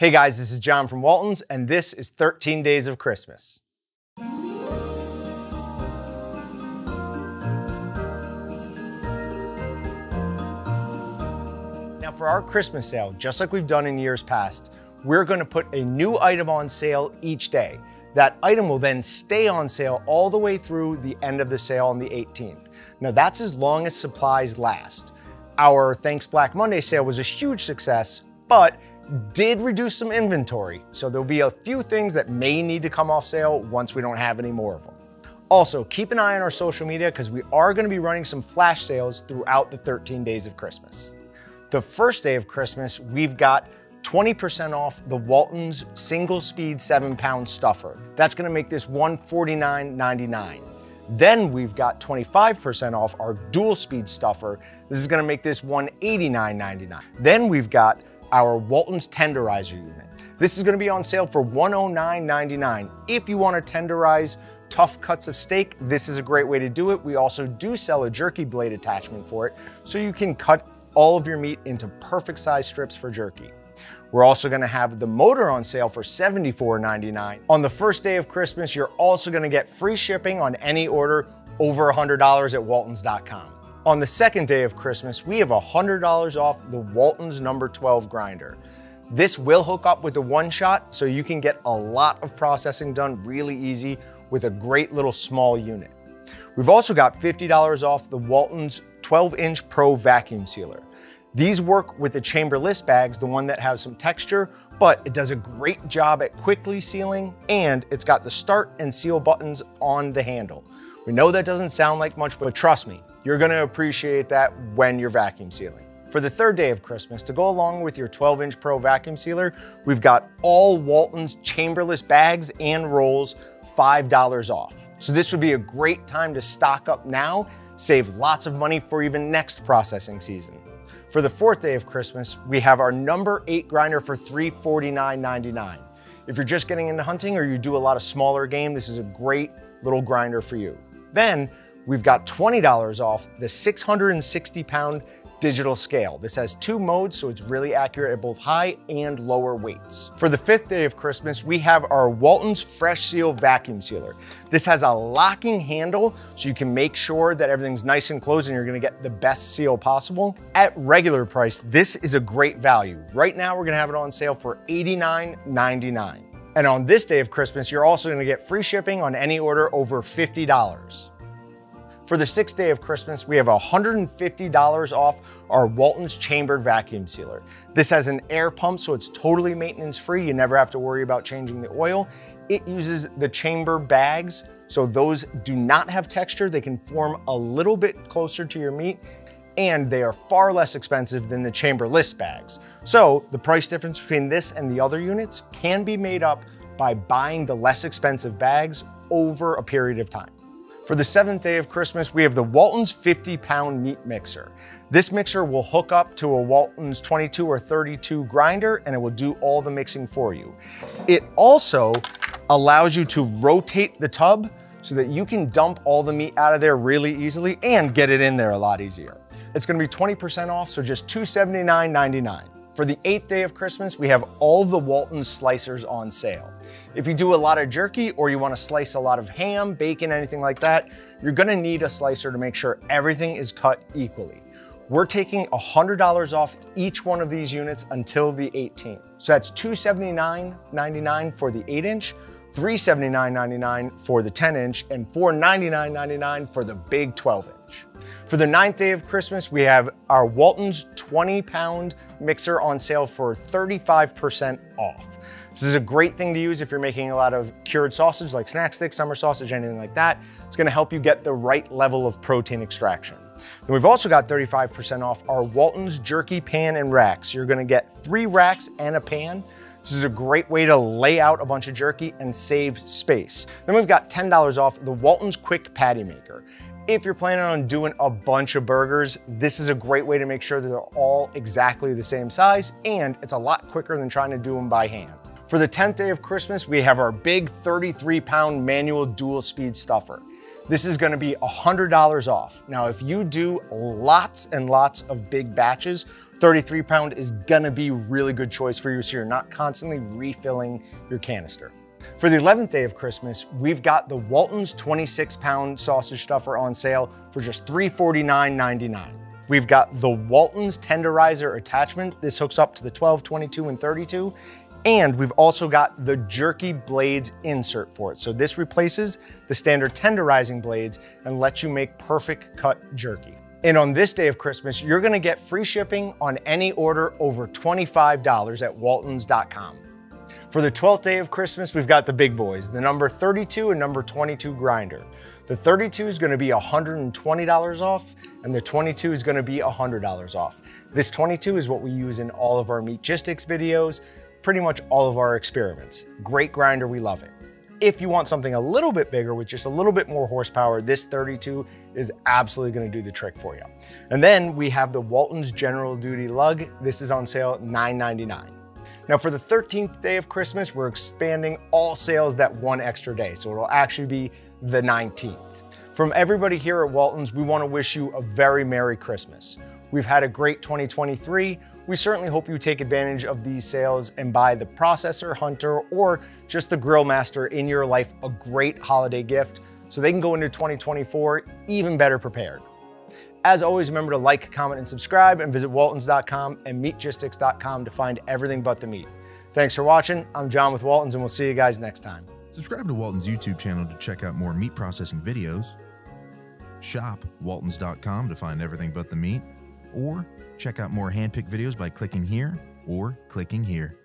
Hey guys, this is John from Walton's, and this is 13 Days of Christmas. Now for our Christmas sale, just like we've done in years past, we're gonna put a new item on sale each day. That item will then stay on sale all the way through the end of the sale on the 18th. Now that's as long as supplies last. Our Thanks Black Monday sale was a huge success, but did reduce some inventory, so there'll be a few things that may need to come off sale once we don't have any more of them. Also, keep an eye on our social media because we are going to be running some flash sales throughout the 13 days of Christmas. The first day of Christmas, we've got 20% off the Walton's single speed seven pound stuffer. That's gonna make this $149.99. Then we've got 25% off our dual speed stuffer. This is gonna make this $189.99. Then we've got our Walton's tenderizer unit. This is gonna be on sale for $109.99. If you wanna tenderize tough cuts of steak, this is a great way to do it. We also do sell a jerky blade attachment for it, so you can cut all of your meat into perfect size strips for jerky. We're also gonna have the motor on sale for $74.99. On the first day of Christmas, you're also gonna get free shipping on any order over $100 at waltons.com. On the second day of Christmas, we have $100 off the Waltons number 12 grinder. This will hook up with the one shot, so you can get a lot of processing done really easy with a great little small unit. We've also got $50 off the Waltons 12 inch Pro vacuum sealer. These work with the chamberless bags, the one that has some texture, but it does a great job at quickly sealing and it's got the start and seal buttons on the handle. We know that doesn't sound like much, but trust me, you're gonna appreciate that when you're vacuum sealing. For the third day of Christmas, to go along with your 12 inch Pro vacuum sealer, we've got all Walton's chamberless bags and rolls $5 off. So this would be a great time to stock up now, save lots of money for even next processing season. For the fourth day of Christmas, we have our number eight grinder for $349.99. If you're just getting into hunting or you do a lot of smaller game, this is a great little grinder for you. Then we've got $20 off the 660 pound digital scale. This has two modes, so it's really accurate at both high and lower weights. For the fifth day of Christmas, we have our Walton's Fresh Seal Vacuum Sealer. This has a locking handle, so you can make sure that everything's nice and closed and you're gonna get the best seal possible. At regular price, this is a great value. Right now, we're gonna have it on sale for $89.99. And on this day of Christmas, you're also gonna get free shipping on any order over $50. For the sixth day of Christmas, we have $150 off our Walton's chambered vacuum sealer. This has an air pump, so it's totally maintenance free. You never have to worry about changing the oil. It uses the chamber bags, so those do not have texture. They can form a little bit closer to your meat and they are far less expensive than the chamberless bags. So the price difference between this and the other units can be made up by buying the less expensive bags over a period of time. For the seventh day of Christmas, we have the Walton's 50 pound meat mixer. This mixer will hook up to a Walton's 22 or 32 grinder and it will do all the mixing for you. It also allows you to rotate the tub so that you can dump all the meat out of there really easily and get it in there a lot easier. It's gonna be 20% off, so just $279.99. For the eighth day of Christmas, we have all the Walton slicers on sale. If you do a lot of jerky or you wanna slice a lot of ham, bacon, anything like that, you're gonna need a slicer to make sure everything is cut equally. We're taking $100 off each one of these units until the 18th. So that's $279.99 for the 8 inch, $379.99 for the 10 inch, and $499.99 for the big 12 inch. For the ninth day of Christmas, we have our Walton's 20 pound mixer on sale for 35% off. This is a great thing to use if you're making a lot of cured sausage like snack stick, summer sausage, anything like that. It's gonna help you get the right level of protein extraction. Then we've also got 35% off our Walton's jerky pan and racks. You're gonna get three racks and a pan. This is a great way to lay out a bunch of jerky and save space. Then we've got $10 off the Walton's Quick Patty Maker. If you're planning on doing a bunch of burgers, this is a great way to make sure that they're all exactly the same size and it's a lot quicker than trying to do them by hand. For the 10th day of Christmas, we have our big 33 pound manual dual speed stuffer. This is gonna be $100 off. Now, if you do lots and lots of big batches, 33 pound is gonna be a really good choice for you so you're not constantly refilling your canister. For the 11th day of Christmas, we've got the Walton's 26 pound sausage stuffer on sale for just $349.99. We've got the Walton's tenderizer attachment. This hooks up to the 12, 22, and 32. And we've also got the jerky blades insert for it. So this replaces the standard tenderizing blades and lets you make perfect cut jerky. And on this day of Christmas, you're gonna get free shipping on any order over $25 at waltons.com. For the 12th day of Christmas, we've got the big boys, the number 32 and number 22 grinder. The 32 is gonna be $120 off, and the 22 is gonna be $100 off. This 22 is what we use in all of our Meatgistics videos, pretty much all of our experiments. Great grinder, we love it. If you want something a little bit bigger with just a little bit more horsepower, this 32 is absolutely gonna do the trick for you. And then we have the Walton's General Duty Lug. This is on sale $9.99. Now for the 13th day of Christmas, we're expanding all sales that one extra day. So it'll actually be the 19th. From everybody here at Walton's, we wanna wish you a very Merry Christmas. We've had a great 2023. We certainly hope you take advantage of these sales and buy the Processor Hunter or just the Grill Master in your life a great holiday gift so they can go into 2024 even better prepared. As always, remember to like, comment, and subscribe and visit waltons.com and meatgistics.com to find everything but the meat. Thanks for watching. I'm John with Waltons and we'll see you guys next time. Subscribe to Walton's YouTube channel to check out more meat processing videos. Shop waltons.com to find everything but the meat or check out more handpicked videos by clicking here or clicking here.